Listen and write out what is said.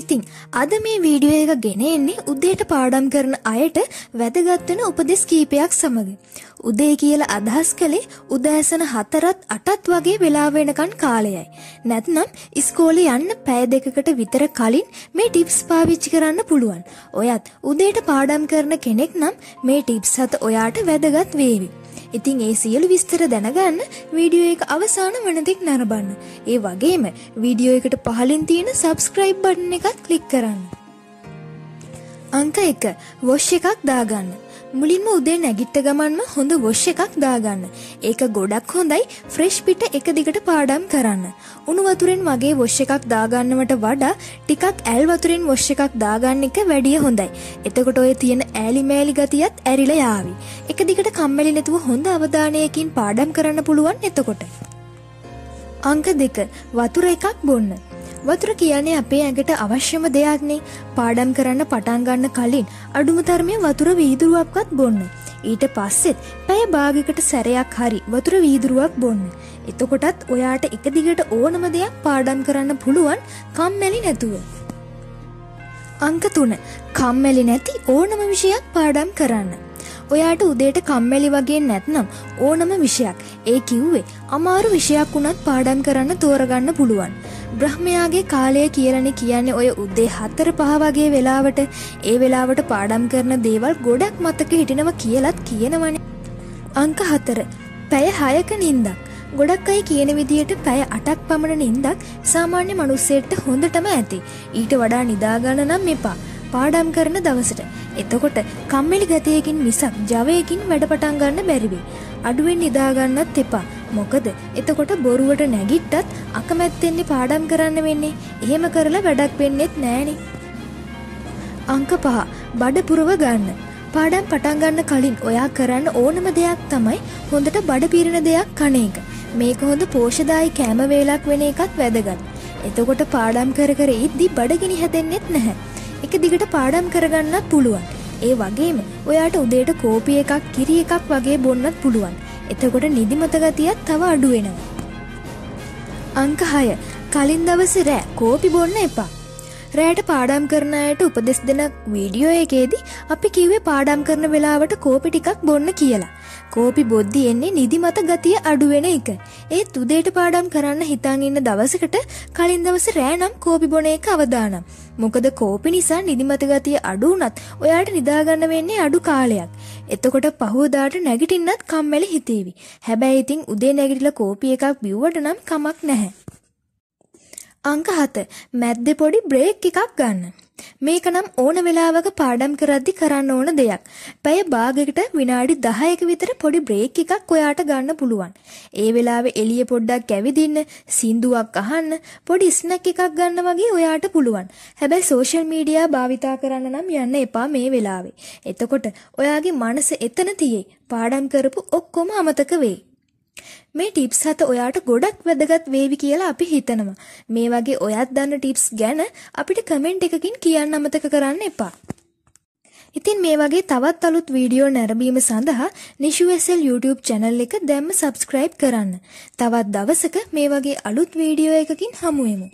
ඉතිං අද මේ වීඩියෝ එක ගෙන එන්නේ උදේට පාඩම් කරන අයට වැදගත්වන උපදෙස් කීපයක් සමඟ. උදේ කියල අදහස් කළේ උදෑසන හතරත් අටත් වගේ වෙලා වෙනකන් කාලයයි. නැත්නම් ඉස්කෝලෙ යන්න පැය දෙකකට විතර කලින් මේ ටිප්ස් පාවිච්චි කරන්න පුළුවන්. ඔයත් උදේට පාඩම් කරන කෙනෙක් නම් මේ ටිප්ස් හත ඔයාට වැදගත් වේවි. ඉතින් ඒ සියලු විස්තර දැනගන්න වීඩියෝ එක අවසාන වනදෙක් නරබන්න. ඒ වගේම වීඩියෝ එකට පහලින් තියෙන සබස්ක්‍රයිබ් බටන එකත් කලික් කරන්න. අංක එක වොෂ් එකක් දාගන්න. මුලින්ම උදේ නැගිට්ට ගමන්ම හොඳ වොෂ් එකක් දාගන්න. ඒක ගොඩක් හොඳයි ෆ්‍රෙෂ් පිට එක දිගට පාඩම් කරන්න. උණු වතුරෙන් වගේ වොෂ් එකක් දාගන්නවට වඩා ටිකක් ඇල් වතුරෙන් වොෂ් එකක් දාගන්න එක වැඩිය හොඳයි. එතකොට ඔය තියෙන ෑලි මෑලි ගතියත් ඇරිලා යාවි. එක දිගට කම්මැලි නැතුව හොඳ අවධානයකින් පාඩම් කරන්න පුළුවන් එතකොට. අංක දෙක වතුර එකක් බොන්න. වතුර කියන්නේ අපේ ඇඟට අවශ්‍යම දෙයක්නේ පාඩම් කරන්න පටන්ගන්න කලින් අඩුමතරමය වතුර වීදුරුවක්වත් බොන්න. ඊට පස්සෙත් පැය භාගිකට සැරයක් හරි වතුර වීදුරුවක් බොන්න. එතකොටත් ඔයාට එක දිගට ඕනම දෙයක් පාඩම් කරන්න පුළුවන් කම්මැලි නැතුව. අංක තුන කම්මැලි නැති ඕනම විෂයක් පාඩම් කරන්න. ඔයාට උදේට කම්මැලි වගේ නැත්නම් ඕනම විෂයක් ඒ කිව්වේ අමාරු විෂයක් වුණත් පාඩම් කරන්න තෝරගන්න පුළුවන්. බ්‍රහ්මයාගේ කාලය කියලන කියන්නේ ඔය උද්දේ හත්තර පහ වගේ වෙලාවට ඒ වෙලාවට පාඩම් කරන දේවල් ගොඩක් මතක හිටිනව කියලත් කියනවන. අංක හතර පැය හයක නින්දක්. ගොඩක් අයි කියන විදියට පැය අටක් පමණ නින්දක් සාමාන්‍ය මනුස්සේට හොඳටම ඇති. ඊට වඩා නිදාගන්න නම් එපා. පාඩම් කරන දවසට. එතකොට කම්මෙලි ගතයකින් මිසක් ජවයකින් වැඩපටන් ගන්න බැරිවේ. අඩුවෙන් නිදාගන්නත් එපා. මොකද එතකොට බොරුවට නැගිට්ටත් අකමැත්තෙන්නේ පාඩම් කරන්න වෙන්නේ. එහෙම කරලා වැඩක් වෙන්නෙත් නෑනෙ. අංක පහ බඩ පුරව ගන්න. පාඩම් පටන්ගන්න කලින් ඔයා කරන්න ඕනම දෙයක් තමයි හොඳට බඩ පිරෙන දෙයක් කන එක. මේක හොඳ පෝෂදායි කෑම වේලක් වෙන එකත් වැදගත්. එතකොට පාඩම් කර කර ඉද්දි බඩගිනි හැදෙන්නෙත් නැහැ. එක දිගට පාඩම් කරගන්නත් පුළුවන්. ඒ වගේම ඔයාට උදේට කෝපි එකක් කිරි එකක් වගේ බොන්නත් පුළුවන්. එතකොට නිදිමත ගතියත් තව අඩුවෙනවා. අංක හය කලින් දවස රෑ කෝපි බොන්න එපා. රෑට පාඩම් කරන අයට උපදෙස් දෙන වීඩියෝ එකේදී අපි කිව්වේ පාඩම් කරන වෙලාවට කෝපි ටිකක් බොන්න කියලා. කෝපි බොද්දි එන්නේ නිදිමත ගතිය අඩුවෙන එක. ඒත් උදේට පාඩම් කරන්න හිතන් ඉන්න දවසකට කලින් දවස රෑ නම් කෝපි බොන එක අවදානම්. මොකද කෝපි නිසා නිදිමත ගතිය අඩු වුණත් ඔයාට නිදාගන්න වෙන්නේ අඩු කාලයක්. එතකොට පහුවදාට නැගිටින්නත් කම්මැලි හිතේවි. හැබැයි ඉතින් උදේ නැගිටලා කෝපි එකක් බිව්වට නම් කමක් නැහැ. අංක හත මැද්දෙ පොඩි බ්‍රේක් එකක් ගන්න. මේක නම් ඕන වෙලාවක පාඩම් කරද්දි කරන්න ඕන දෙයක්. පැය භාගයකට විනාඩි 10ක විතර පොඩි බ්‍රේක් එකක් ඔයාට ගන්න පුළුවන්. ඒ වෙලාවේ එළිය පොඩ්ඩක් ඇවිදින්න, සින්දුවක් අහන්න, පොඩි ස්නැක් එකක් ගන්න වගේ ඔයාට පුළුවන්. හැබැයි සෝෂල් මීඩියා භාවිතා කරන්න නම් යන්න එපා මේ වෙලාවේ. එතකොට ඔයාගේ මනස එතන තියෙයි. පාඩම් කරපු ඔක්කොම අමතක වෙයි. මේ ටිප්ස් හත ඔයාට ගොඩක් වැදගත් වේවි කියලා අපි හිතනවා. මේ වගේ ඔයත් දන්න ටිප්ස් ගැන අපිට කමෙන්ට් එකකින් කියන්න අමතක කරන්න එපා. ඉතින් මේ වගේ තවත් අලුත් වීඩියෝ නැරඹීම සඳහා නිශුවසල් YouTube channel එක දැම්ම subscribe කරන්න. තවත් දවසක මේ වගේ අලුත් වීඩියෝ එකකින් හමුවෙමු.